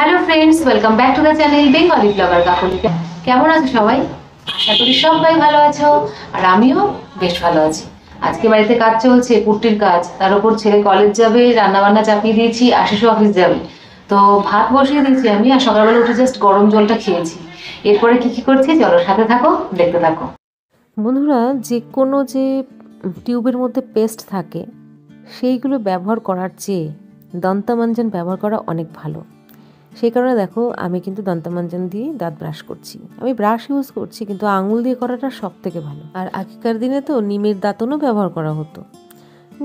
Hello friends welcome back to the channel Bengali blogger কাকলিকা কেমন আছো সবাই? আশা করি সবাই ভালো আছো, আর আমিও বেশ ভালো আছি। আজকে বাড়িতে কাজ চলছে, কুর্তির কাজ। তার উপর ছেলে কলেজ যাবে রান্না বান্না চাপিয়ে দিয়েছি আশিস অফিস যাবে। তো ভাত বসিয়ে দিয়েছি আমি, আর সকালবেলা উঠে জাস্ট গরম জলটা খেয়েছি। এরপরে কি কি করছি, চলো সাথে থাকো, দেখতে থাকো। বন্ধুরা, যে কোনো যে টিউবের মধ্যে পেস্ট থাকে, সেইগুলো ব্যবহার করার চেয়ে দন্তামাঞ্জন ব্যবহার করা অনেক ভালো। সেই কারণে দেখো, আমি কিন্তু দন্তামাঞ্জন দিয়ে দাঁত ব্রাশ করছি। আমি ব্রাশ ইউজ করছি, কিন্তু আঙুল দিয়ে করাটা সব থেকে ভালো। আর আগেকার দিনে তো নিমের দাঁতনও ব্যবহার করা হতো।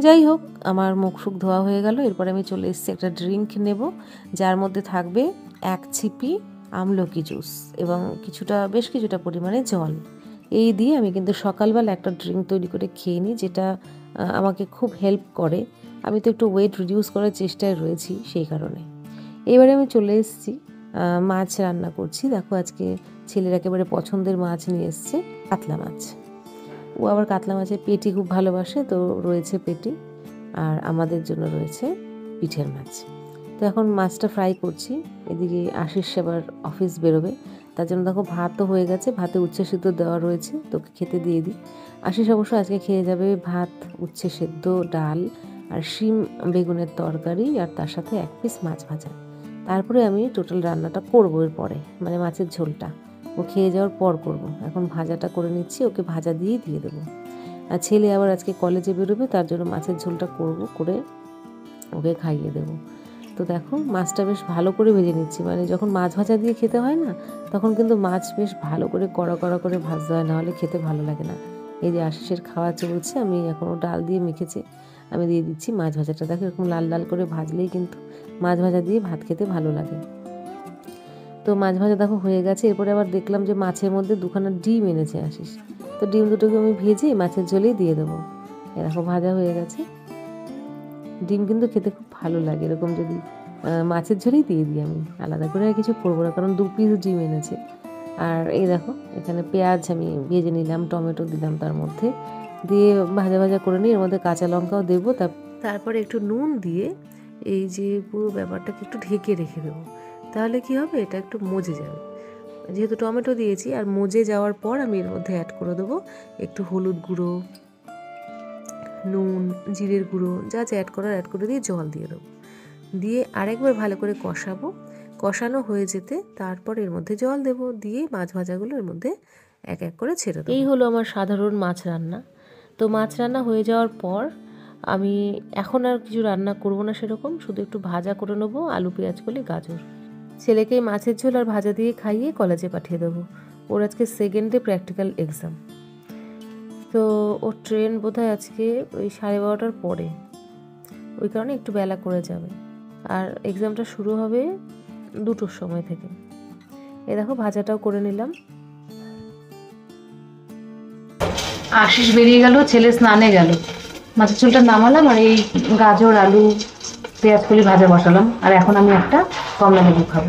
যাই হোক, আমার মুখ সুখ ধোয়া হয়ে গেল। এরপরে আমি চলে এসেছি একটা ড্রিঙ্ক নেব, যার মধ্যে থাকবে এক ছিপি আমলকি জুস এবং কিছুটা, বেশ কিছুটা পরিমাণে জল। এই দিয়ে আমি কিন্তু সকালবেলা একটা ড্রিঙ্ক তৈরি করে খেয়ে নিই, যেটা আমাকে খুব হেল্প করে। আমি তো একটু ওয়েট রিডিউস করার চেষ্টায় রয়েছি সেই কারণে। এবারে আমি চলে এসেছি মাছ রান্না করছি। দেখো আজকে ছেলের একেবারে পছন্দের মাছ নিয়ে এসছে, কাতলা মাছ। ও আবার কাতলা মাছের পেটি খুব ভালোবাসে, তো রয়েছে পেটি আর আমাদের জন্য রয়েছে পিঠের মাছ। তো এখন মাছটা ফ্রাই করছি, এদিকে আশিস সেবার অফিস বেরোবে। তার জন্য দেখো ভাতও হয়ে গেছে, ভাতে উচ্ছে সিদ্ধ দেওয়া রয়েছে, তোকে খেতে দিয়ে দিই। আশিস অবশ্য আজকে খেয়ে যাবে ভাত, উচ্ছে সেদ্ধ, ডাল আর শিম, বেগুনের তরকারি আর তার সাথে এক পিস মাছ ভাজা। তারপরে আমি টোটাল রান্নাটা করব এর পরে মানে মাছের ঝোলটা। ও খেয়ে যাওয়ার পর করব। এখন ভাজাটা করে নিচ্ছি, ওকে ভাজা দিয়েই দিয়ে দেবো। আর ছেলে আবার আজকে কলেজে বেরোবে, তার জন্য মাছের ঝোলটা করব, করে ওকে খাইয়ে দেবো। তো দেখো, মাছটা বেশ ভালো করে ভেজে নিচ্ছি। মানে যখন মাছ ভাজা দিয়ে খেতে হয় না, তখন কিন্তু মাছ বেশ ভালো করে কড়া কড়া করে ভাজতে হয়, নাহলে খেতে ভালো লাগে না। এই যে আশিসের খাওয়া চলছে, আমি এখনও ডাল দিয়ে মেখেছি। আমি দিয়ে দিচ্ছি মাছ ভাজাটা। দেখো এরকম লাল লাল করে ভাজলেই কিন্তু মাছ ভাজা দিয়ে ভাত খেতে ভালো লাগে। তো মাছ ভাজা দেখো হয়ে গেছে, এরপরে আবার দেখলাম যে মাছের মধ্যে দুখানা ডিম এনেছে, আসিস। তো ডিম দুটোকে আমি ভেজে মাছের ঝোলেই দিয়ে দেবো। এরকম ভাজা হয়ে গেছে। ডিম কিন্তু খেতে খুব ভালো লাগে, এরকম যদি মাছের ঝোলেই দিয়ে দিই আমি। আলাদা করে আর কিছু করব না, কারণ দু পিস ডিম এনেছে। আর এই দেখো, এখানে পেঁয়াজ আমি ভেজে নিলাম, টমেটো দিলাম তার মধ্যে। দিয়ে ভাজা ভাজা করে নিই, এর মধ্যে কাঁচা লঙ্কাও দেবো, তার তারপরে একটু নুন দিয়ে এই যে পুরো ব্যাপারটাকে একটু ঢেকে রেখে দেবো। তাহলে কি হবে? এটা একটু মজে যাবে। যেহেতু টমেটো দিয়েছি, আর মজে যাওয়ার পর আমি এর মধ্যে অ্যাড করে দেবো একটু হলুদ গুঁড়ো, নুন, জিরের গুঁড়ো, যা যা অ্যাড করার অ্যাড করে দিয়ে জল দিয়ে দেবো। দিয়ে আরেকবার ভালো করে কষাবো। কষানো হয়ে যেতে তারপর এর মধ্যে জল দেব। দিয়ে মাছ ভাজাগুলো এর মধ্যে এক এক করে ছেড়ে দেবো। এই হলো আমার সাধারণ মাছ রান্না। তো মাছ রান্না হয়ে যাওয়ার পর আমি এখন আর কিছু রান্না করব না সেরকম, শুধু একটু ভাজা করে নেব, আলু, পেঁয়াজ করলে গাজর। ছেলেকে মাছের ঝোল আর ভাজা দিয়ে খাইয়ে কলেজে পাঠিয়ে দেবো। ওর আজকে সেকেন্ডে প্র্যাকটিক্যাল এক্সাম তো ওর ট্রেন বোধহয় আজকে ওই সাড়ে বারোটার পরে। ওই কারণে একটু বেলা করে যাবে। আর এক্সামটা শুরু হবে দুটোর সময় থেকে। এ দেখো, ভাজাটাও করে নিলাম। আশিস বেরিয়ে গেল, ছেলে স্নানে গেল। মাছের ঝোলটা নামালাম আর এই গাজর, আলু, পেঁয়াজ কলি ভাজা বসালাম। আর এখন আমি একটা কমলা লেবু খাব।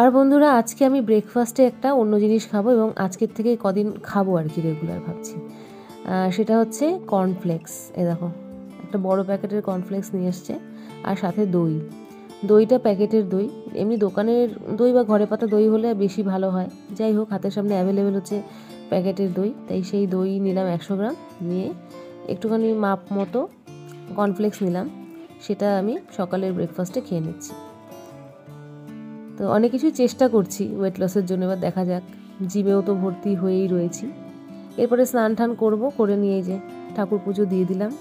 আর বন্ধুরা, আজকে আমি ব্রেকফাস্টে একটা অন্য জিনিস খাব এবং আজকের থেকে কদিন খাব আর কি রেগুলার ভাবছি। সেটা হচ্ছে কর্নফ্লেক্স এ দেখো, একটা বড় প্যাকেটের কর্নফ্লেক্স নিয়ে এসছে আর সাথে দই। দইটা প্যাকেটের দই। এমনি দোকানের দই বা ঘরে পাতা দই হলে বেশি ভালো হয়। যাই হোক, হাতের সামনে অ্যাভেলেবেল হচ্ছে প্যাকেটের দই। তাই সেই দই নিলাম একশো গ্রাম নিয়ে একটুখানি মাপ মতো কর্নফ্লেক্স নিলাম। সেটা আমি সকালের ব্রেকফাস্টে খেয়ে নিচ্ছি। তো অনেক কিছু চেষ্টা করছি ওয়েট লসের জন্য, এবার দেখা যাক। জিমেও তো ভর্তি হয়েই রয়েছি। এরপরে স্নান টান করব, করে নিয়ে যে ঠাকুর পুজো দিয়ে দিলাম।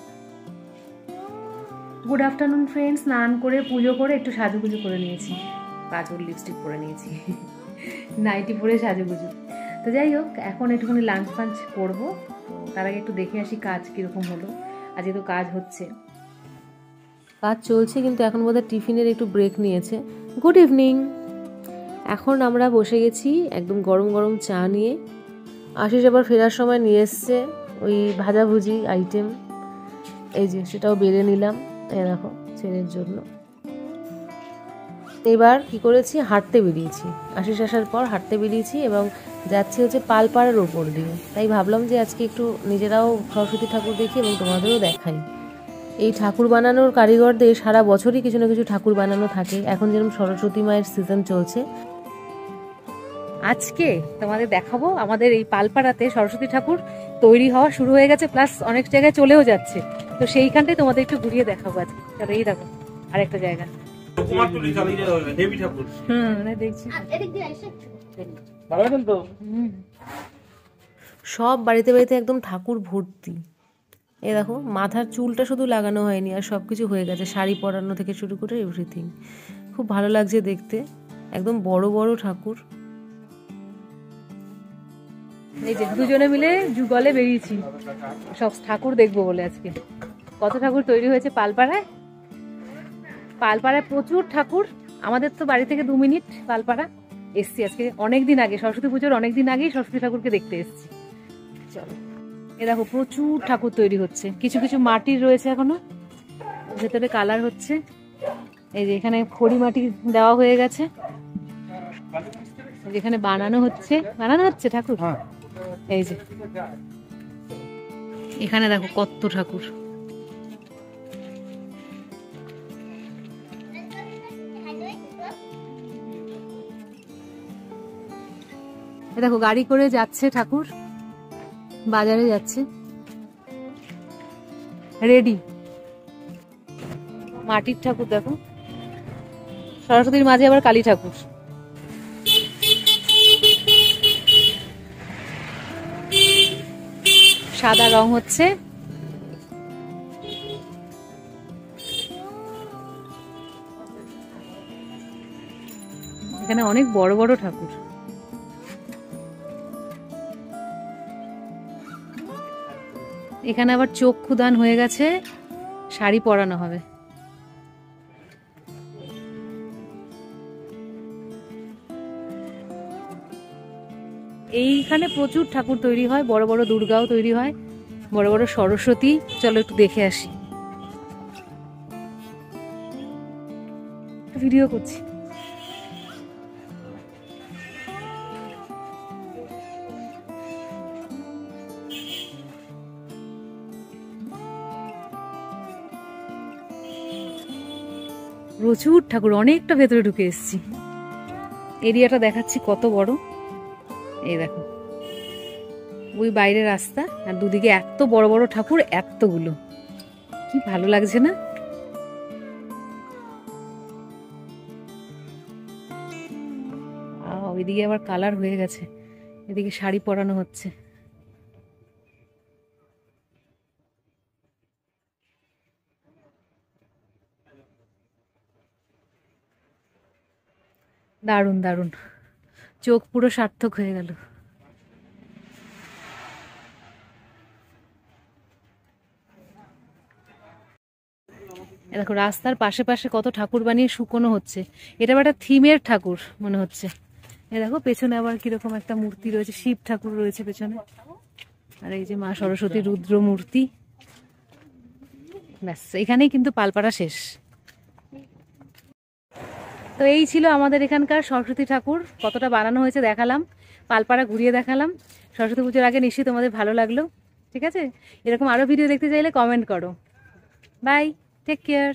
গুড আফটারনুন ফ্রেন্ড স্নান করে, পুজো করে, একটু সাজুগুজু করে নিয়েছি। কাজল লিপস্টিক পরে নিয়েছি। নাইটি পরে সাজুগুজু। তো যাই হোক এখন একটুখানি লাঞ্চ ফাঞ্চ করব। তো তার আগে একটু দেখে আসি কাজ কীরকম হলো আজ যেহেতু কাজ হচ্ছে। কাজ চলছে, কিন্তু এখন বোধহয় টিফিনের একটু ব্রেক নিয়েছে। গুড ইভিনিং এখন আমরা বসে গেছি একদম গরম গরম চা নিয়ে। আশিস আবার ফেরার সময় নিয়ে এসছে ওই ভাজাভুজি আইটেম এই যে, সেটাও বেড়ে নিলাম। এই দেখো, ছেলের জন্য। এবার কি করেছি? হাঁটতে বেরিয়েছি। আশিস আসার পর হাঁটতে বেরিয়েছি এবং যাচ্ছি হচ্ছে পালপাড়ার ওপর দিয়ে। তাই ভাবলাম যে আজকে একটু নিজেরাও সরস্বতী ঠাকুর দেখি এবং তোমাদেরও দেখাই। এই ঠাকুর বানানোর কারিগরদের সারা বছরই কিছু না কিছু ঠাকুর বানানো থাকে। এখন যেরকম সরস্বতী মায়ের সিজন চলছে। আজকে তোমাদের দেখাবো আমাদের এই পালপাড়াতে সরস্বতী ঠাকুর তৈরি হওয়া শুরু হয়ে গেছে প্লাস অনেক জায়গায় চলেও যাচ্ছে। তো সেইখানটাই তোমাদের একটু ঘুরিয়ে দেখাবো আজকে। চলো এই দেখো আরেকটা জায়গা। হুম দেখছি। ভালো আছেন তো? সব বাড়িতে বাড়িতে একদম ঠাকুর ভর্তি। এ দেখো মাথার চুলটা শুধু লাগানো হয়নি আর সব কিছু হয়ে গেছে শাড়ি পরানো থেকে শুরু করে এভরিথিং খুব ভালো লাগছে দেখতে একদম বড় বড় ঠাকুর। এই যে দুজনে মিলে যুগলে বেরিয়েছি। সব ঠাকুর দেখব বলে আজকে। কত ঠাকুর তৈরি হয়েছে পালপাড়ায়? পালপাড়ায় প্রচুর ঠাকুর। আমাদের তো বাড়ি থেকে দু মিনিট পালপাড়া। এসছি আজকে। অনেক দিন আগে সরস্বতী পুজোর অনেক দিন আগেই সরস্বতী ঠাকুরকে দেখতে এসছি। চলো। এ দেখো প্রচুর ঠাকুর তৈরি হচ্ছে। কিছু কিছু মাটির রয়েছে এখনও। ভেতরে কালার হচ্ছে। এই যে এখানে খড়ি মাটি দেওয়া হয়ে গেছে। যেখানে বানানো হচ্ছে। বানানো হচ্ছে ঠাকুর? এই যে। এখানে দেখো কত ঠাকুর। দেখো, গাড়ি করে যাচ্ছে ঠাকুর। বাজারে যাচ্ছে। রেডি মাটির ঠাকুর দেখো। সরস্বতীর মাঝে আবার কালী ঠাকুর। সাদা রং হচ্ছে। এখানে অনেক বড় বড় ঠাকুর। এখানে আবার চক্ষু দান হয়ে গেছে, শাড়ি পরানো হবে। এইখানে প্রচুর ঠাকুর তৈরি হয়, বড় বড় দুর্গাও তৈরি হয়, বড় বড় সরস্বতী। চলো একটু দেখে আসি। ভিডিও করছি। প্রচুর ঠাকুর, অনেকটা ভেতরে ঢুকে এসেছি। এরিয়াটা দেখাচ্ছি কত বড়। এই দেখো। ওই বাইরের রাস্তা আর দুদিকে এত বড় বড় ঠাকুর, এতগুলো। কি ভালো লাগছে না? ওইদিকে আবার কালার হয়ে গেছে। এদিকে শাড়ি পরানো হচ্ছে। দারুণ দারুণ। চোখ পুরো সার্থক হয়ে গেল। দেখো, রাস্তার পাশে পাশে কত ঠাকুর বানিয়ে শুকনো হচ্ছে। এটা একটা থিমের ঠাকুর মনে হচ্ছে। এ দেখো, পেছনে আবার কীরকম একটা মূর্তি রয়েছে, শিব ঠাকুর রয়েছে পেছনে। আর এই যে মা সরস্বতী রুদ্র মূর্তি ব্যাস, এখানেই কিন্তু পালপাড়া শেষ। তো এই ছিল আমাদের এখানকার সরস্বতী ঠাকুর। কতটা বানানো হয়েছে দেখালাম, পালপাড়া ঘুরিয়ে দেখালাম। সরস্বতী পুজোর আগে নিশ্চয়ই তোমাদের ভালো লাগল, ঠিক আছে? এরকম আরও ভিডিও দেখতে চাইলে কমেন্ট করো। Bye take care